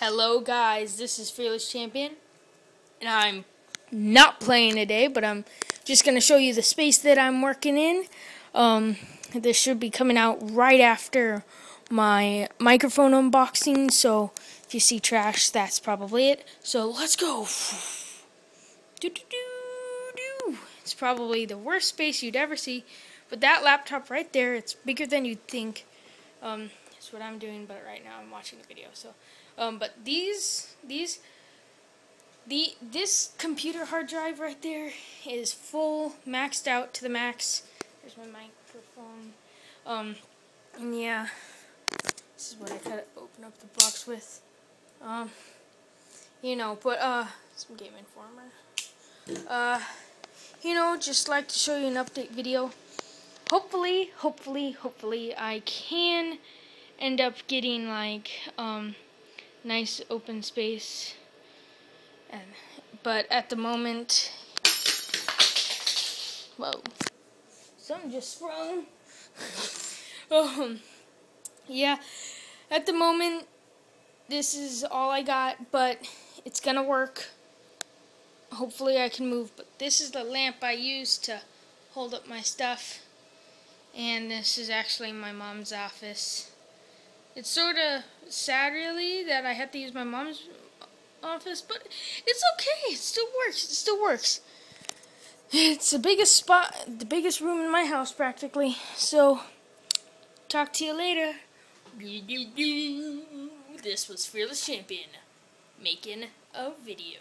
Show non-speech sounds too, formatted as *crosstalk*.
Hello guys, this is Fearless Champion, and I'm not playing today, but I'm just going to show you the space that I'm working in. Um, this should be coming out right after my microphone unboxing, so if you see trash, that's probably it. So let's go. Do, do, do. It's probably the worst space you'd ever see, but that laptop right there, it's bigger than you'd think. Um, that's what I'm doing, but right now I'm watching the video. So, um, but these these the this computer hard drive right there is full, maxed out to the max. There's my microphone. Um, and yeah, this is what I could open up the box with. Um, you know, but uh, some Game Informer. Uh, you know, just like to show you an update video. Hopefully, hopefully, hopefully, I can end up getting like um, nice open space. And, but at the moment, whoa, something just sprung. *laughs* um, yeah, at the moment, this is all I got, but it's gonna work. Hopefully, I can move. But this is the lamp I use to hold up my stuff. And this is actually my mom's office. It's sort of sad, really, that I had to use my mom's office, but it's okay. It still works. It still works. It's the biggest spot, the biggest room in my house, practically. So, talk to you later. This was Fearless Champion making a video.